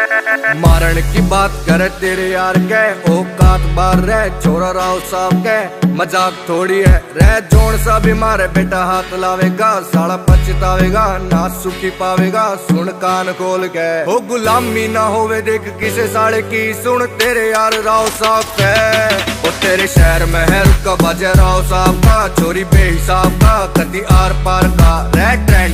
मारण की बात करे तेरे यार के औकात बार रह छोरा राव साहब के। मज़ाक थोड़ी है, रह, जोन सा बीमार बेटा हाथ लावेगा, साला पछतावेगा ना सुखी पावेगा, सुन कान खोल के। ओ गुलामी ना होवे, देख किसे साले की सुन, तेरे यार राव साहब के। ओ तेरे शहर में महल का बजे राव साहब का, चोरी बेहिसाब का कदी आर पार का। रह, ट्रेंड